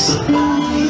surprise.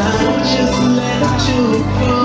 I just let you go.